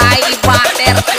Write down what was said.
ai bater